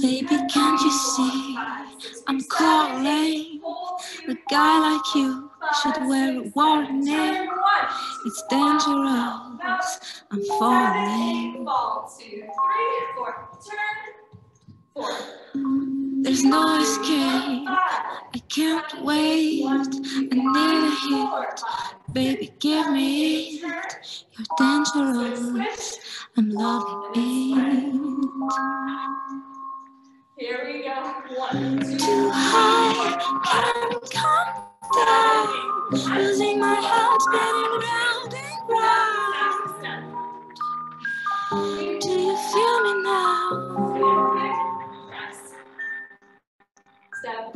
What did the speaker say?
Baby, can't you see? I'm calling. A guy like you should wear a warning. It's dangerous. I'm falling. Fall, two, three, four. There's no escape. I can't wait. I need a hit. Baby, give me. You're dangerous. I'm loving it. Here we go. One, two, Too high, I'm come down. Losing my heart, spinning round and round. Do you feel me now? Step.